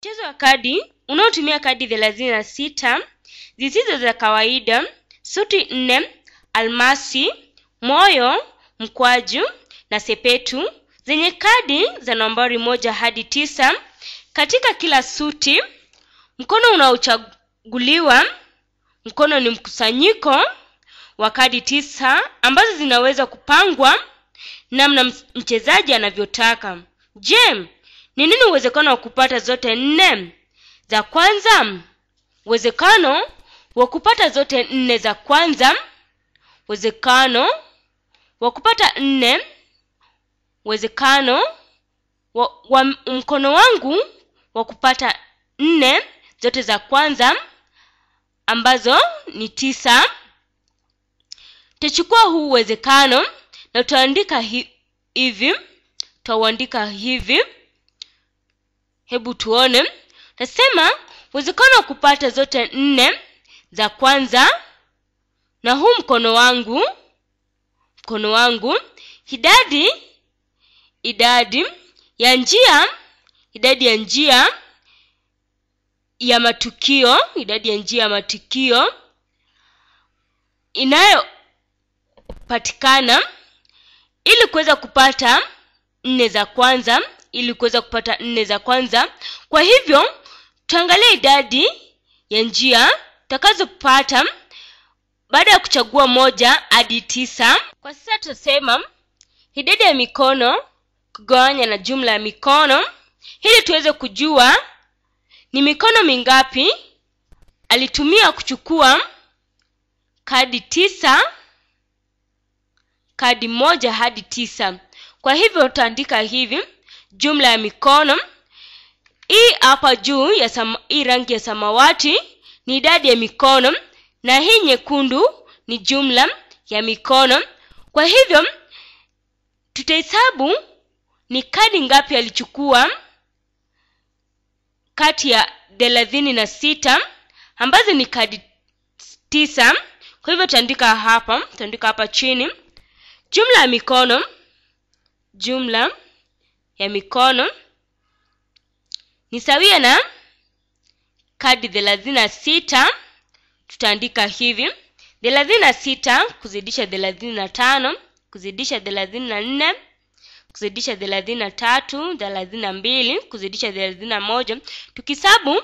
Mchezo wa kadi unaotumia kadi thelathini na sita zisizo za kawaida, suti nne, almasi, moyo, mkwaju na sepetu zenye kadi za nambari moja hadi tisa. Katika kila suti, mkono unaochaguliwa mkono ni mkusanyiko wa kadi tisa ambazo zinaweza kupangwa namna mchezaji anavyotaka. Je, ni nini uwezekano wa kupata zote nne za kwanza? Uwezekano wa kupata zote nne za kwanza, uwezekano wa kupata nne, uwezekano wa, wa mkono wangu wa kupata nne zote za kwanza ambazo ni tisa. tachukua huu uwezekano na utaandika hi, hivi tutauandika hivi. Hebu tuone. nasema uwezekano wa kupata zote nne za kwanza, na huu mkono wangu mkono wangu, idadi idadi ya njia idadi ya njia ya matukio idadi ya njia ya matukio inayopatikana ili kuweza kupata nne za kwanza ili kuweza kupata nne za kwanza. Kwa hivyo tuangalie idadi ya njia tutakazopata baada ya kuchagua moja hadi tisa. Kwa sasa tutasema idadi ya mikono kugawanya na jumla ya mikono, ili tuweze kujua ni mikono mingapi alitumia kuchukua kadi tisa, kadi moja hadi tisa. Kwa hivyo utaandika hivi jumla ya mikono hii hapa juu ya sama, hii rangi ya samawati ni idadi ya mikono na hii nyekundu ni jumla ya mikono. Kwa hivyo tutahesabu ni kadi ngapi alichukua kati ya thelathini na sita ambazo ni kadi tisa. Kwa hivyo tutaandika hapa, tutaandika hapa chini jumla ya mikono jumla ya mikono ni sawia na kadi thelathini na sita. Tutaandika hivi thelathini na sita kuzidisha thelathini na tano kuzidisha thelathini na nne kuzidisha thelathini na tatu thelathini na mbili kuzidisha thelathini na moja. Tukisabu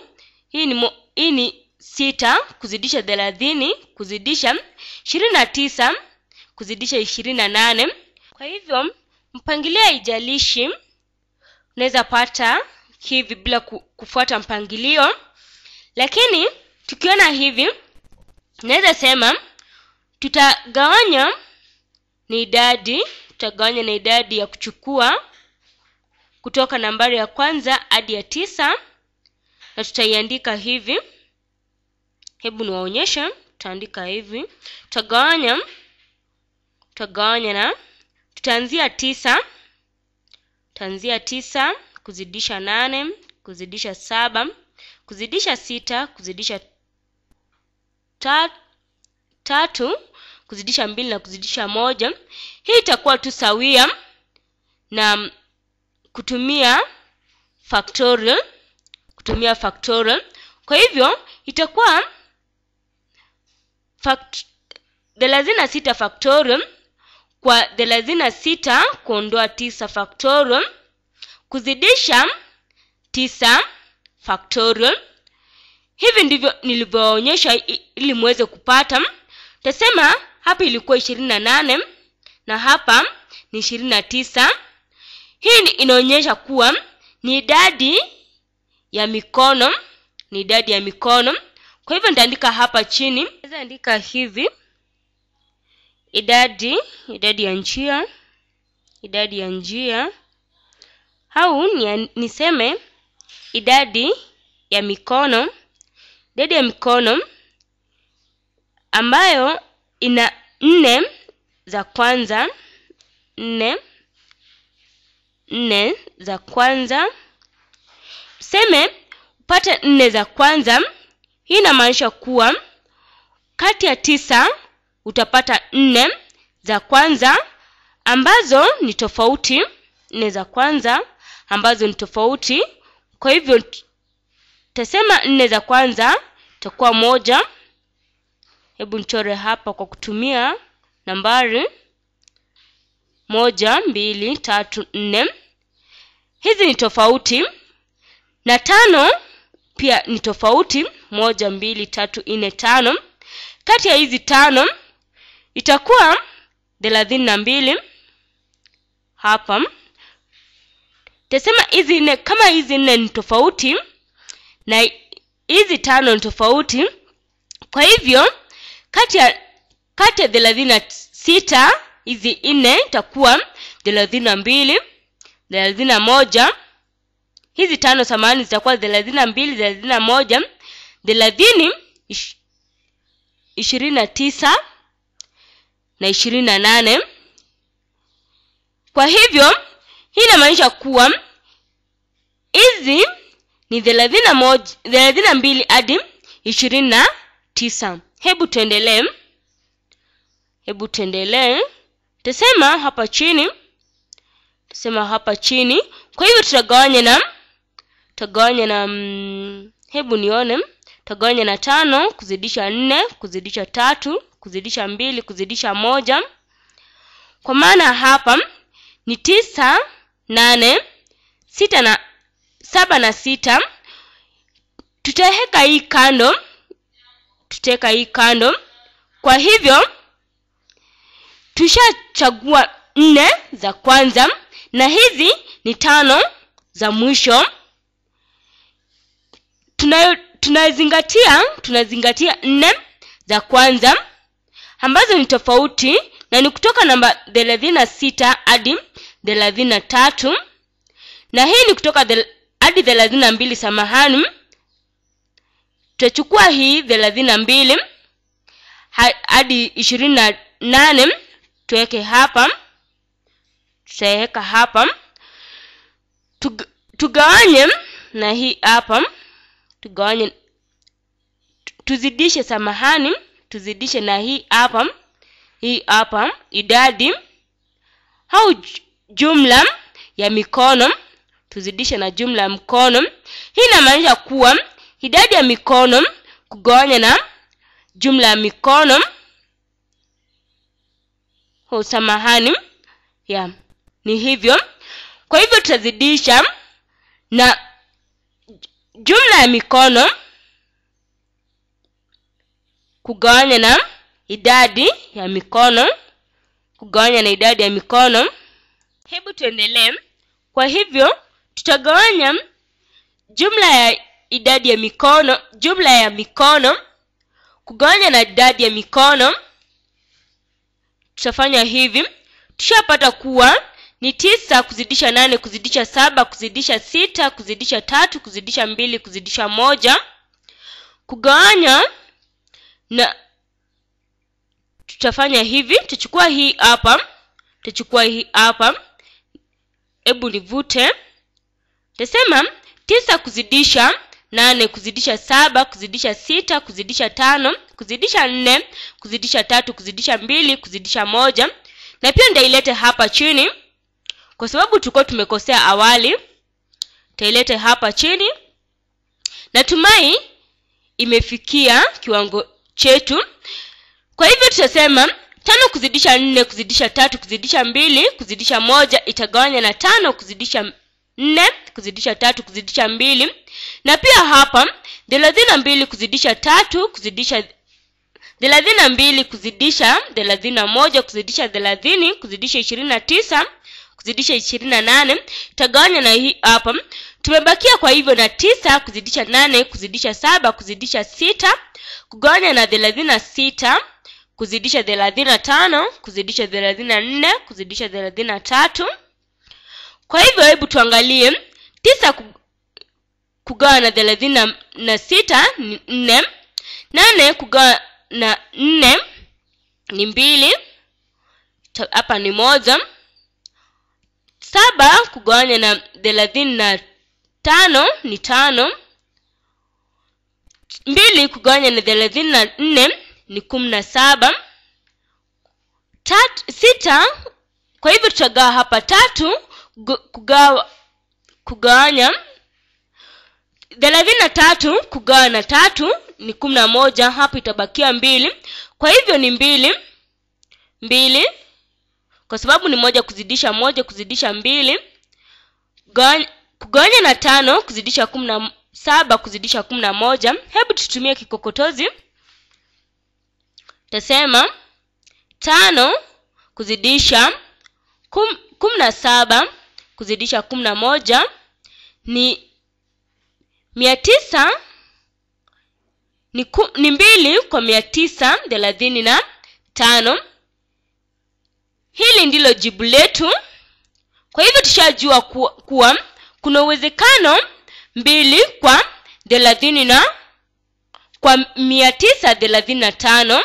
hii ni, mo, hii ni sita kuzidisha thelathini kuzidisha ishirini na tisa kuzidisha ishirini na nane. Kwa hivyo mpangilio haijalishi unaweza pata hivi bila kufuata mpangilio. Lakini tukiona hivi naweza sema tutagawanya ni idadi tutagawanya na idadi ya kuchukua kutoka nambari ya kwanza hadi ya tisa na tutaiandika hivi. Hebu niwaonyeshe tutaandika hivi. Tutagawanya tutagawanya na tutaanzia tisa tutaanzia tisa kuzidisha nane kuzidisha saba kuzidisha sita kuzidisha ta, tatu kuzidisha mbili na kuzidisha moja. Hii itakuwa tu sawia na kutumia factorial kutumia factorial. Kwa hivyo itakuwa fact, thelathini na sita factorial kwa thelathini na sita kuondoa tisa factorial kuzidisha tisa factorial. Hivi ndivyo nilivyoonyesha ili muweze kupata. Tasema hapa ilikuwa ishirini na nane na hapa ni ishirini na tisa. Hii inaonyesha kuwa ni idadi ya mikono ni idadi ya mikono. Kwa hivyo nitaandika hapa chini. Naweza andika hivi idadi idadi ya njia idadi ya njia. Au niseme idadi ya mikono idadi ya mikono ambayo ina nne za kwanza nne nne za kwanza. Seme upate nne za kwanza hii inamaanisha kuwa kati ya tisa utapata nne za kwanza ambazo ni tofauti nne za kwanza ambazo ni tofauti. Kwa hivyo tasema nne za kwanza itakuwa moja. Hebu nchore hapa kwa kutumia nambari. Moja mbili tatu nne. Hizi ni tofauti. Na tano pia ni tofauti. Moja mbili tatu nne tano. Kati ya hizi tano itakuwa thelathini na mbili hapa. Tasema hizi nne kama hizi nne ni tofauti na hizi tano ni tofauti. Kwa hivyo kati ya kati ya thelathini na sita hizi nne itakuwa thelathini na mbili thelathini na moja. Hizi tano samani zitakuwa thelathini na mbili thelathini na moja thelathini ish, ishirini na tisa na ishirini na nane. Kwa hivyo hii inamaanisha kuwa hizi ni thelathini na mbili hadi ishirini na tisa. Hebu tuendelee. Hebu tuendelee. Tasema hapa chini tasema hapa chini. Kwa hivyo tutagawanya na tutagawanya na mm, hebu nione. Tutagawanya na tano kuzidisha nne kuzidisha tatu kuzidisha mbili kuzidisha moja. Kwa maana hapa ni tisa nane sita na saba na sita. Tutaweka hii kando tutaweka hii kando. Kwa hivyo tushachagua nne za kwanza na hizi ni tano za mwisho. Tunayo tunazingatia tunazingatia nne za kwanza ambazo ni tofauti na ni kutoka namba thelathini na sita hadi thelathini na tatu. Na hii ni kutoka hadi thelathini na mbili samahani. Tutachukua hii thelathini na mbili hadi ishirini na nane. Tuweke hapa. Tutaweka hapa. Tug, tugawanye na hii hapa. Tugawanye tuzidishe samahani tuzidishe na hii hapa hii hapa idadi au jumla ya mikono tuzidishe na jumla ya mkono. Hii inamaanisha kuwa idadi ya mikono kugawanya na jumla ya mikono. Samahani ya ni hivyo. Kwa hivyo tutazidisha na jumla ya mikono kugawanya na idadi ya mikono kugawanya na idadi ya mikono. Hebu tuendelee. Kwa hivyo tutagawanya jumla ya idadi ya mikono jumla ya mikono kugawanya na idadi ya mikono. Tutafanya hivi. Tushapata kuwa ni tisa kuzidisha nane kuzidisha saba kuzidisha sita kuzidisha tatu kuzidisha mbili kuzidisha moja. Kugawanya na tutafanya hivi tutachukua hii hapa tutachukua hii hapa. Hebu nivute. Tasema tisa kuzidisha nane kuzidisha saba kuzidisha sita kuzidisha tano kuzidisha nne kuzidisha tatu kuzidisha mbili kuzidisha moja. Na pia ndailete hapa chini kwa sababu tulikuwa tumekosea awali. Tailete hapa chini. Natumai imefikia kiwango chetu. Kwa hivyo tutasema tano kuzidisha nne kuzidisha tatu kuzidisha mbili kuzidisha moja itagawanya na tano kuzidisha nne kuzidisha tatu kuzidisha mbili. Na pia hapa thelathini na mbili kuzidisha tatu kuzidisha thelathini na mbili kuzidisha thelathini na moja kuzidisha thelathini kuzidisha ishirini na tisa kuzidisha ishirini na nane. Tagawanya na hii hapa. Tumebakia kwa hivyo na tisa kuzidisha nane kuzidisha saba kuzidisha sita kugawanya na thelathini na sita kuzidisha thelathini na tano kuzidisha thelathini na nne kuzidisha thelathini na tatu. Kwa hivyo hebu tuangalie tisa kugawa na thelathini na, na sita ni nne nane kugawa na nne ni mbili hapa ni moja saba kugawanya na thelathini na tano ni tano mbili kugawanya na thelathini na nne ni kumi na saba. Tat, sita kwa hivyo tutagawa hapa tatu kugawa kugawanya. Thelathini na tatu kugawa na tatu ni kumi na moja hapo itabakia mbili. Kwa hivyo ni mbili mbili kwa sababu ni moja kuzidisha moja kuzidisha mbili. Kugawanya na tano kuzidisha kumi na saba kuzidisha kumi na moja. Hebu tutumie kikokotozi. Tasema tano kuzidisha kum, kumi na saba kuzidisha kumi na moja. Ni mia tisa ni, ku, ni mbili kwa mia tisa thelathini na tano. Hili ndilo jibu letu. Kwa hivyo tushajua kuwa, kuwa kuna uwezekano mbili kwa thelathini na kwa mia tisa thelathini na tano